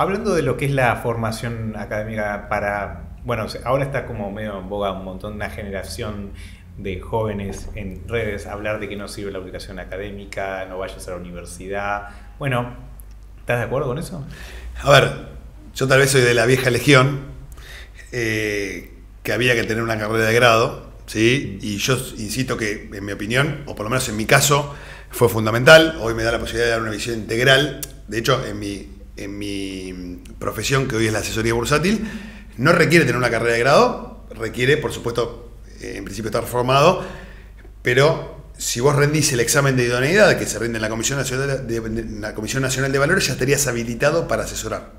Hablando de lo que es la formación académica para, bueno, ahora está como medio en boga un montón, una generación de jóvenes en redes, hablar de que no sirve la educación académica, no vayas a la universidad. Bueno, ¿estás de acuerdo con eso? A ver, yo tal vez soy de la vieja legión, eh, que había que tener una carrera de grado, ¿sí? Y yo insisto que, en mi opinión, o por lo menos en mi caso, fue fundamental. Hoy me da la posibilidad de dar una visión integral. De hecho, en mi, en mi profesión, que hoy es la asesoría bursátil, no requiere tener una carrera de grado, requiere, por supuesto, eh, en principio estar formado, pero si vos rendís el examen de idoneidad que se rinde en la Comisión Nacional de, Valores, ya estarías habilitado para asesorar.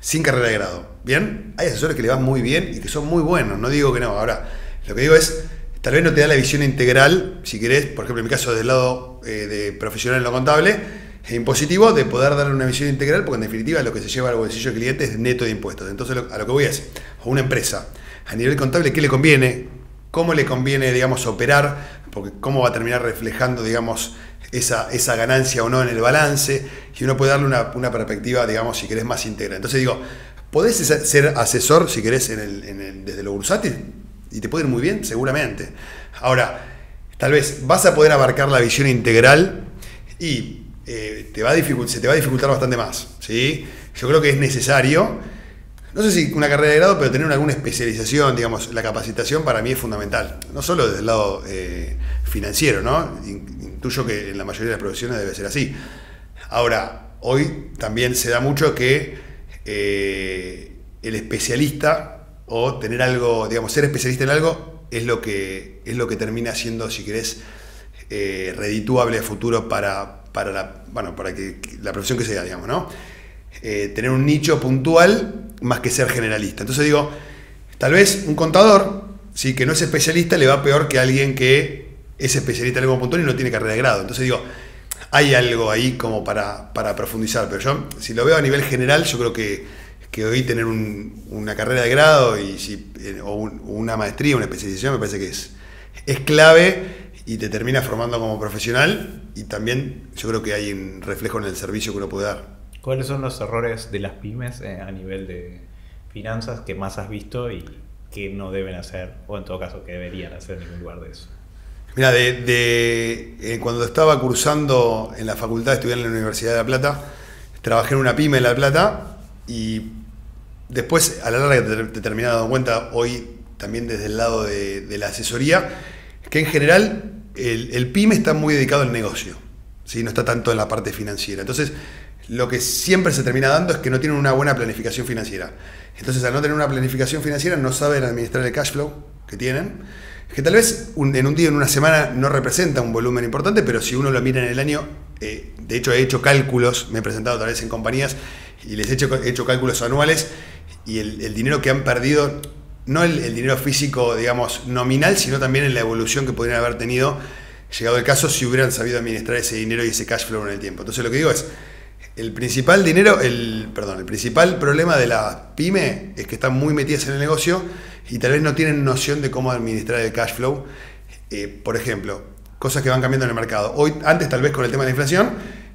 Sin carrera de grado. ¿Bien? Hay asesores que le van muy bien y que son muy buenos, no digo que no. Ahora, lo que digo es, tal vez no te da la visión integral, si querés, por ejemplo, en mi caso del lado eh, de profesional en lo contable, impositivo de poder darle una visión integral, porque en definitiva lo que se lleva al bolsillo del cliente es neto de impuestos. Entonces, a lo que voy es, a una empresa a nivel contable qué le conviene, cómo le conviene, digamos, operar, porque cómo va a terminar reflejando, digamos, esa, esa ganancia o no en el balance, y uno puede darle una, perspectiva, digamos, si querés, más íntegra. Entonces digo, podés ser asesor, si querés, desde lo bursátil, y te puede ir muy bien, seguramente. Ahora, tal vez vas a poder abarcar la visión integral y eh, te va a se te va a dificultar bastante más. ¿sí? Yo creo que es necesario no sé si una carrera de grado, pero tener alguna especialización, digamos, la capacitación para mí es fundamental. No solo desde el lado eh, financiero, ¿no? Intuyo que en la mayoría de las profesiones debe ser así. Ahora, hoy también se da mucho que eh, el especialista o tener algo, digamos, ser especialista en algo es lo que, es lo que termina siendo, si querés, redituable a futuro para, para, la, bueno, para que, la profesión que sea, digamos, ¿no? tener un nicho puntual más que ser generalista. Entonces digo, tal vez un contador, sí, que no es especialista, le va peor que alguien que es especialista en algo puntual y no tiene carrera de grado. Entonces digo, hay algo ahí como para, profundizar, pero yo, si lo veo a nivel general, yo creo que, que hoy tener una carrera de grado y eh, o una maestría, una especialización, me parece que es, es clave y te termina formando como profesional y también yo creo que hay un reflejo en el servicio que uno puede dar. ¿Cuáles son los errores de las pymes eh, a nivel de finanzas que más has visto y que no deben hacer, o en todo caso que deberían hacer en lugar de eso? Mira, de, eh, cuando estaba cursando en la facultad de estudiar en la Universidad de La Plata, trabajé en una pyme en La Plata y después, a la larga, te, te dando cuenta, hoy también desde el lado de, la asesoría, que en general el, pyme está muy dedicado al negocio, ¿sí? no está tanto en la parte financiera. Entonces, lo que siempre se termina dando es que no tienen una buena planificación financiera. Entonces, al no tener una planificación financiera, no saben administrar el cash flow que tienen, que tal vez en un día, en una semana, no representa un volumen importante, pero si uno lo mira en el año, eh, de hecho he hecho cálculos, me he presentado tal vez en compañías y les he hecho, hecho cálculos anuales y el, dinero que han perdido, no el, el dinero físico, digamos, nominal, sino también en la evolución que podrían haber tenido, llegado el caso, si hubieran sabido administrar ese dinero y ese cash flow en el tiempo. Entonces, lo que digo es, el principal dinero, el, perdón, el principal problema de la pyme es que están muy metidas en el negocio y tal vez no tienen noción de cómo administrar el cash flow. Eh, por ejemplo, cosas que van cambiando en el mercado. Hoy, antes tal vez con el tema de la inflación,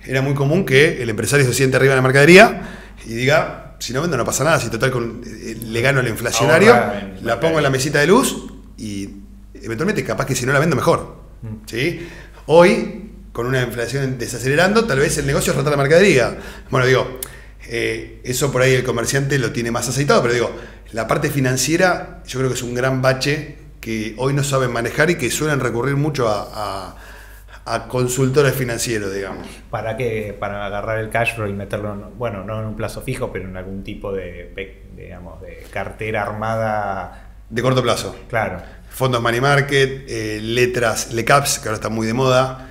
era muy común que el empresario se siente arriba de la mercadería y diga, si no vendo no pasa nada, si total con, eh, le gano el inflacionario, la pongo en la mesita de luz y eventualmente capaz que si no la vendo mejor. Mm. ¿sí? Hoy con una inflación desacelerando, tal vez el negocio es rotar la mercadería. Bueno, digo, eh, eso por ahí el comerciante lo tiene más aceitado, pero digo, la parte financiera yo creo que es un gran bache que hoy no saben manejar y que suelen recurrir mucho a, consultores financieros, digamos. ¿Para qué? Para agarrar el cash flow y meterlo, bueno, no en un plazo fijo, pero en algún tipo de, digamos, de cartera armada. De corto plazo. Claro. Fondos money market, eh, letras, LECAPS, que ahora está muy de moda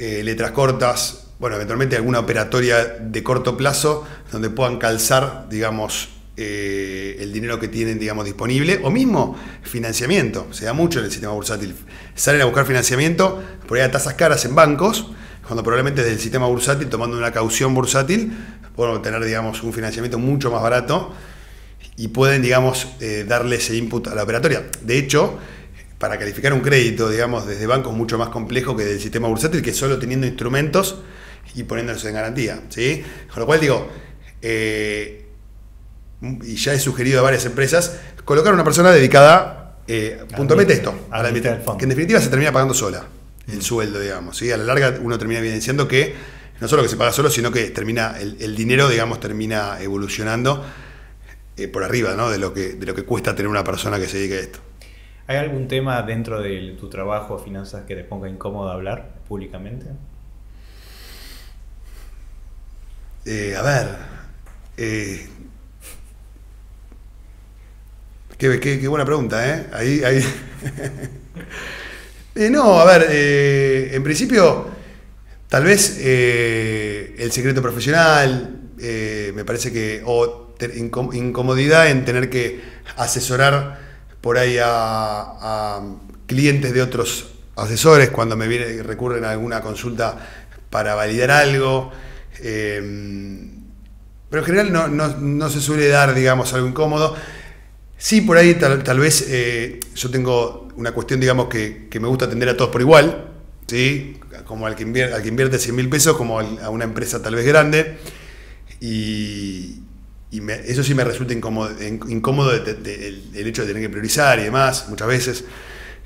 eh, letras cortas, bueno, eventualmente alguna operatoria de corto plazo donde puedan calzar, digamos, eh, el dinero que tienen, digamos, disponible, o mismo financiamiento, se da mucho en el sistema bursátil. Salen a buscar financiamiento por ahí a tasas caras en bancos, cuando probablemente desde el sistema bursátil, tomando una caución bursátil, pueden obtener, digamos, un financiamiento mucho más barato y pueden, digamos, eh, darle ese input a la operatoria. De hecho, para calificar un crédito, digamos, desde bancos mucho más complejo que del sistema bursátil, que solo teniendo instrumentos y poniéndolos en garantía. ¿sí? Con lo cual digo, eh, y ya he sugerido a varias empresas, colocar una persona dedicada eh, puntualmente a esto, a la mitad, que en definitiva se termina pagando sola el mm. sueldo, digamos. ¿sí? A la larga uno termina evidenciando que no solo que se paga solo, sino que termina el, dinero, digamos, termina evolucionando eh, por arriba ¿no? de, lo que, de lo que cuesta tener una persona que se dedique a esto. ¿Hay algún tema dentro de tu trabajo o finanzas que te ponga incómodo hablar públicamente? Eh, a ver. Eh, qué, buena pregunta, ¿eh? Ahí, ahí. eh, no, a ver, eh, en principio, tal vez el secreto profesional, me parece que. o incomodidad en tener que asesorar por ahí a, clientes de otros asesores cuando me viene, recurren a alguna consulta para validar algo. Pero en general no, se suele dar, digamos, algo incómodo. Sí, por ahí tal, vez eh, yo tengo una cuestión, digamos, que, me gusta atender a todos por igual, ¿sí? como al que invierte, al que invierte 100 mil pesos, como a una empresa tal vez grande. Y, eso sí me resulta incómodo, incómodo el, hecho de tener que priorizar y demás, muchas veces.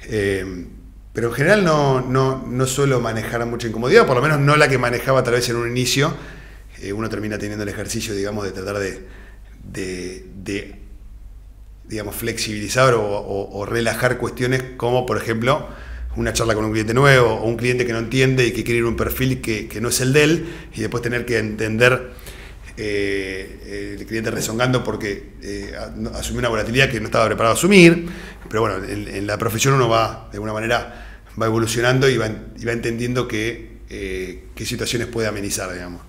Em, pero en general no, no, suelo manejar mucha incomodidad, por lo menos no la que manejaba tal vez en un inicio. Eh, uno termina teniendo el ejercicio, digamos, de tratar de, digamos, flexibilizar o, relajar cuestiones como, por ejemplo, una charla con un cliente nuevo o un cliente que no entiende y que quiere ir a un perfil que, que no es el de él y después tener que entender eh, el cliente rezongando porque eh, asumió una volatilidad que no estaba preparado a asumir. Pero bueno, en, la profesión uno va, de alguna manera, va evolucionando y va, entendiendo que, eh, qué situaciones puede amenizar, digamos.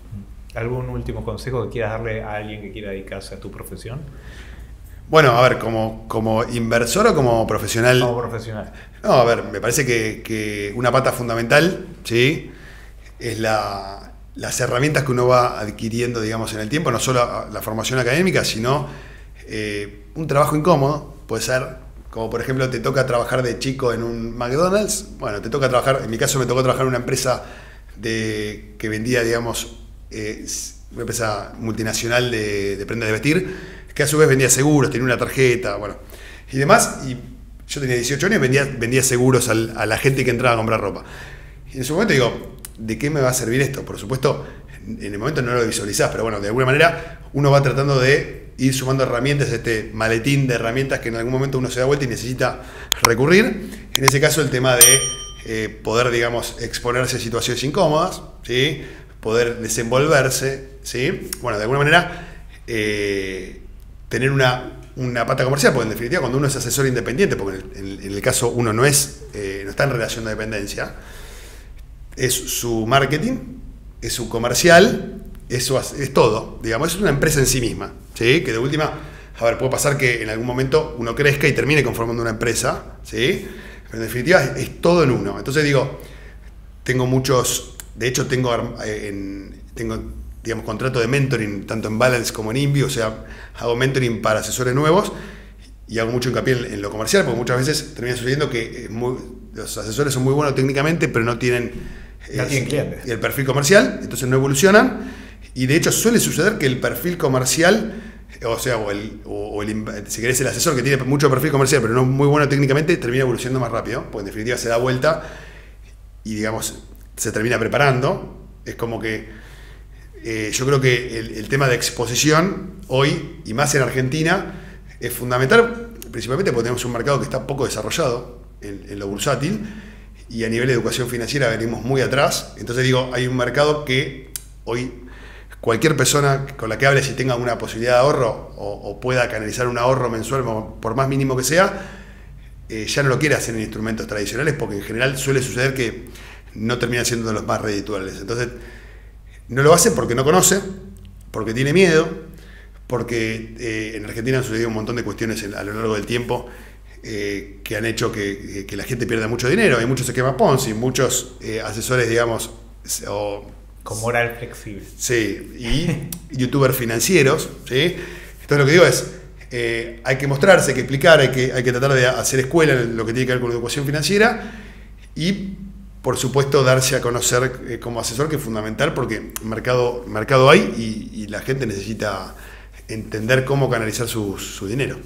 ¿Algún último consejo que quieras darle a alguien que quiera dedicarse a tu profesión? Bueno, a ver, como, como inversor o como profesional. Como profesional. No, a ver, me parece que, que una pata fundamental, ¿sí? Es la, las herramientas que uno va adquiriendo, digamos, en el tiempo, no solo la formación académica, sino eh, un trabajo incómodo, puede ser, como por ejemplo te toca trabajar de chico en un McDonald's, bueno, te toca trabajar, en mi caso me tocó trabajar en una empresa de, que vendía, digamos, eh, una empresa multinacional de, de prendas de vestir, que a su vez vendía seguros, tenía una tarjeta, bueno, y demás, y yo tenía 18 años y vendía, vendía seguros a la gente que entraba a comprar ropa. Y en ese momento digo, ¿de qué me va a servir esto? Por supuesto, en el momento no lo visualizás, pero bueno, de alguna manera uno va tratando de ir sumando herramientas, este maletín de herramientas que en algún momento uno se da vuelta y necesita recurrir. En ese caso, el tema de eh, poder, digamos, exponerse a situaciones incómodas, ¿sí? poder desenvolverse, ¿sí? bueno, de alguna manera eh, tener una, pata comercial, porque en definitiva cuando uno es asesor independiente, porque en el, caso uno no, es, eh, no está en relación de dependencia, es su marketing, es su comercial, eso es todo, digamos, es una empresa en sí misma, ¿sí? Que de última, a ver, puede pasar que en algún momento uno crezca y termine conformando una empresa, ¿sí? Pero en definitiva es, todo en uno. Entonces digo, tengo muchos, de hecho tengo, eh, tengo digamos, contrato de mentoring tanto en Balance como en Invi, o sea, hago mentoring para asesores nuevos y hago mucho hincapié en, lo comercial, porque muchas veces termina sucediendo que los asesores son muy buenos técnicamente, pero no tienen y el perfil comercial, entonces no evolucionan. Y de hecho suele suceder que el perfil comercial, o sea, o el, si querés el asesor que tiene mucho perfil comercial, pero no muy bueno técnicamente, termina evolucionando más rápido, porque en definitiva se da vuelta y digamos, se termina preparando. Es como que eh, yo creo que el, tema de exposición hoy, y más en Argentina, es fundamental, principalmente porque tenemos un mercado que está poco desarrollado en, lo bursátil y a nivel de educación financiera venimos muy atrás. Entonces digo, hay un mercado que hoy cualquier persona con la que hable, si tenga una posibilidad de ahorro o, pueda canalizar un ahorro mensual, por más mínimo que sea, eh, ya no lo quiere hacer en instrumentos tradicionales porque en general suele suceder que no termina siendo de los más redituales. Entonces, no lo hace porque no conoce, porque tiene miedo, porque eh, en Argentina han sucedido un montón de cuestiones a lo largo del tiempo eh, que han hecho que, la gente pierda mucho dinero. Hay muchos esquemas Ponzi, muchos eh, asesores, digamos, con moral flexible. Sí, y youtubers financieros. ¿sí? Entonces lo que digo es, eh, hay que mostrarse, hay que explicar, hay que, hay que tratar de hacer escuela en lo que tiene que ver con la educación financiera y por supuesto, darse a conocer eh, como asesor, que es fundamental porque mercado, mercado hay y, y la gente necesita entender cómo canalizar su, su dinero.